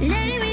Let me